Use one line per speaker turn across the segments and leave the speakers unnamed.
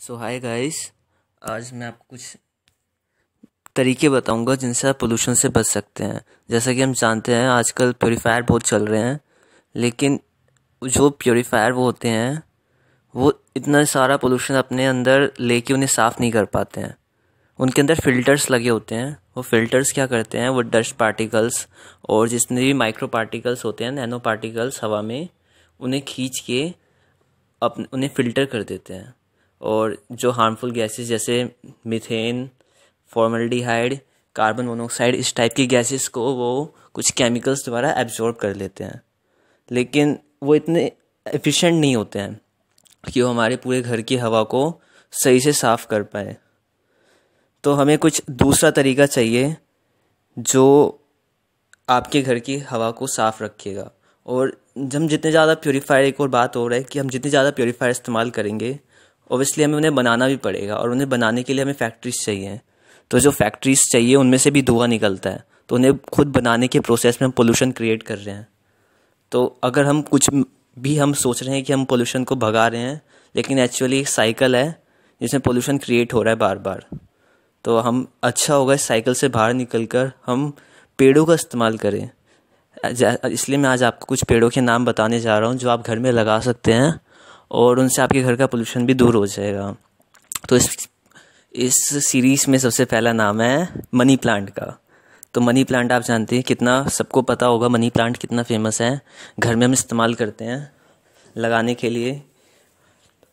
सो hi guys आज मैं आपको कुछ तरीके बताऊँगा जिनसे आप पोल्यूशन से बच सकते हैं। जैसा कि हम जानते हैं, आजकल प्योरीफायर बहुत चल रहे हैं, लेकिन जो प्योरीफायर वो होते हैं, वो इतना सारा पोल्यूशन अपने अंदर लेके उन्हें साफ़ नहीं कर पाते हैं। उनके अंदर फ़िल्टर्स लगे होते हैं। वो फ़िल्टर्स क्या करते हैं? वो डस्ट पार्टिकल्स और जितने भी माइक्रो पार्टिकल्स होते हैं नैनो पार्टिकल्स हवा में, उन्हें खींच के अपने, उन्हें फ़िल्टर कर देते हैं। और जो हार्मफुल गैसेस जैसे मीथेन फॉर्मल्डिहाइड कार्बन मोनोक्साइड इस टाइप की गैसेस को वो कुछ केमिकल्स द्वारा एब्जॉर्ब कर लेते हैं। लेकिन वो इतने एफिशिएंट नहीं होते हैं कि वो हमारे पूरे घर की हवा को सही से साफ़ कर पाए। तो हमें कुछ दूसरा तरीका चाहिए जो आपके घर की हवा को साफ़ रखेगा। और हम जितने ज़्यादा प्योरीफायर एक और बात हो रहा है कि हम जितने ज़्यादा प्योरीफायर इस्तेमाल करेंगे ओबियसली हमें उन्हें बनाना भी पड़ेगा और उन्हें बनाने के लिए हमें फैक्ट्रीज चाहिए। तो जो फैक्ट्रीज चाहिए, उनमें से भी धुआँ निकलता है। तो उन्हें खुद बनाने के प्रोसेस में हम पोल्यूशन क्रिएट कर रहे हैं। तो अगर हम कुछ भी हम सोच रहे हैं कि हम पोल्यूशन को भगा रहे हैं, लेकिन एक्चुअली एक साइकिल है, जिसमें पोल्यूशन क्रिएट हो रहा है बार बार तो हम अच्छा होगा इस साइकिल से बाहर निकल कर हम पेड़ों का इस्तेमाल करें। इसलिए मैं आज आपको कुछ पेड़ों के नाम बताने जा रहा हूँ, जो आप घर में लगा सकते हैं। और उनसे आपके घर का पोल्यूशन भी दूर हो जाएगा। तो इस इस सीरीज़ में सबसे पहला नाम है मनी प्लांट का। तो मनी प्लांट आप जानते हैं कितना, सबको पता होगा मनी प्लांट कितना फ़ेमस है। घर में हम इस्तेमाल करते हैं लगाने के लिए।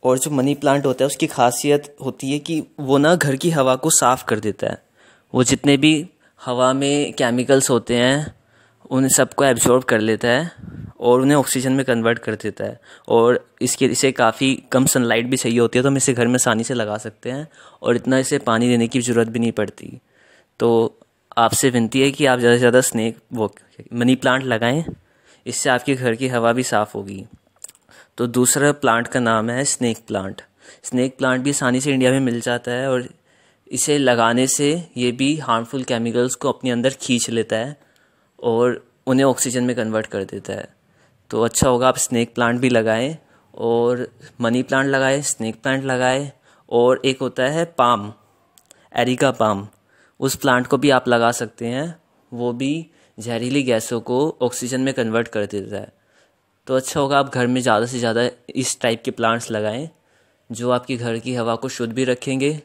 और जो मनी प्लांट होता है, उसकी खासियत होती है कि वो ना घर की हवा को साफ़ कर देता है। वो जितने भी हवा में केमिकल्स होते हैं, उन सबको एब्जॉर्ब कर लेता है। और उन्हें ऑक्सीजन में कन्वर्ट कर देता है। और इसके, इसे काफ़ी कम सनलाइट भी चाहिए होती है तो हम इसे घर में आसानी से लगा सकते हैं और इतना इसे पानी देने की ज़रूरत भी नहीं पड़ती। तो आपसे विनती है कि आप ज़्यादा से ज़्यादा स्नेक वो मनी प्लांट लगाएँ, इससे आपके घर की हवा भी साफ़ होगी। तो दूसरा प्लांट का नाम है स्नेक प्लांट स्नेक प्लांट भी आसानी से इंडिया में मिल जाता है और इसे लगाने से ये भी हार्मफुल केमिकल्स को अपने अंदर खींच लेता है और उन्हें ऑक्सीजन में कन्वर्ट कर देता है। तो अच्छा होगा, आप स्नैक प्लांट भी लगाएँ और मनी प्लांट लगाएँ स्नैक प्लांट लगाएँ और एक होता है पाम एरिका पाम उस प्लांट को भी आप लगा सकते हैं, वो भी जहरीली गैसों को ऑक्सीजन में कन्वर्ट कर देता है। तो अच्छा होगा, आप घर में ज़्यादा से ज़्यादा इस टाइप के प्लांट्स लगाएँ, जो आपके घर की हवा को शुद्ध भी रखेंगे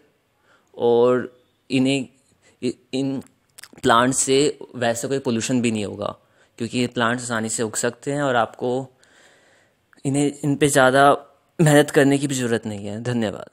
और इन्हें इन प्लांट से वैसे कोई पोल्यूशन भी नहीं होगा। क्योंकि ये प्लांट्स आसानी से उग सकते हैं और आपको इन्हें, इन पे ज़्यादा मेहनत करने की भी ज़रूरत नहीं है। धन्यवाद।